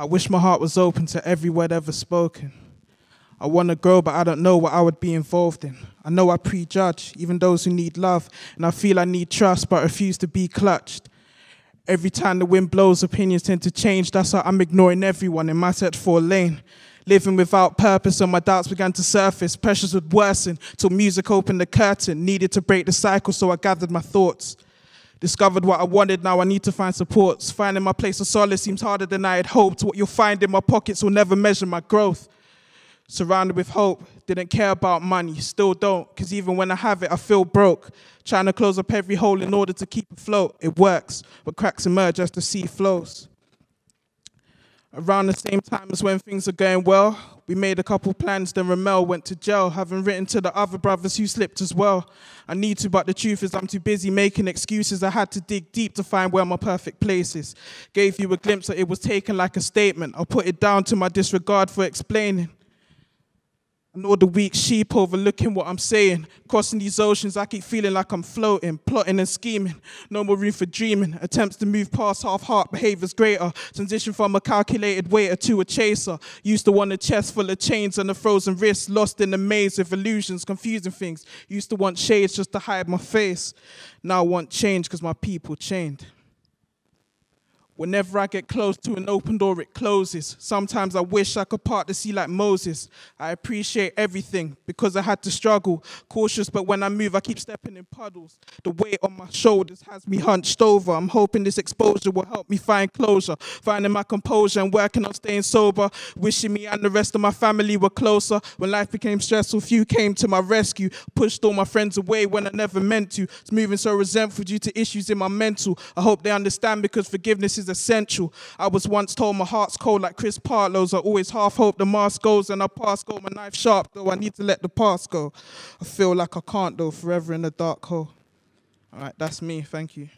I wish my heart was open to every word ever spoken. I want to grow, but I don't know what I would be involved in. I know I prejudge even those who need love, and I feel I need trust, but refuse to be clutched. Every time the wind blows, opinions tend to change. That's why I'm ignoring everyone in my search for lane. Living without purpose, and my doubts began to surface. Pressures would worsen till music opened the curtain. Needed to break the cycle, so I gathered my thoughts. Discovered what I wanted, now I need to find supports. Finding my place of solace seems harder than I had hoped. What you'll find in my pockets will never measure my growth. Surrounded with hope, didn't care about money, still don't, because even when I have it, I feel broke. Trying to close up every hole in order to keep afloat. It works, but cracks emerge as the sea flows. Around the same time as when things are going well, we made a couple plans, then Ramel went to jail, having written to the other brothers who slipped as well. I need to, but the truth is I'm too busy making excuses. I had to dig deep to find where my perfect place is. Gave you a glimpse that it was taken like a statement. I'll put it down to my disregard for explaining. And all the weak sheep overlooking what I'm saying. Crossing these oceans, I keep feeling like I'm floating, plotting and scheming. No more room for dreaming. Attempts to move past half heart behaviors greater. Transition from a calculated waiter to a chaser. Used to want a chest full of chains and a frozen wrist. Lost in the maze of illusions, confusing things. Used to want shades just to hide my face. Now I want change because my people chained. Whenever I get close to an open door, it closes. Sometimes I wish I could part the sea like Moses. I appreciate everything because I had to struggle. Cautious, but when I move, I keep stepping in puddles. The weight on my shoulders has me hunched over. I'm hoping this exposure will help me find closure. Finding my composure and working on staying sober. Wishing me and the rest of my family were closer. When life became stressful, few came to my rescue. Pushed all my friends away when I never meant to. It's moving so resentful due to issues in my mental. I hope they understand because forgiveness is essential. I was once told my heart's cold like Chris Partlow's. I always half hope the mask goes and I pass go. My knife sharp though. I need to let the past go. I feel like I can't though. Forever in the dark hole. All right, that's me. Thank you.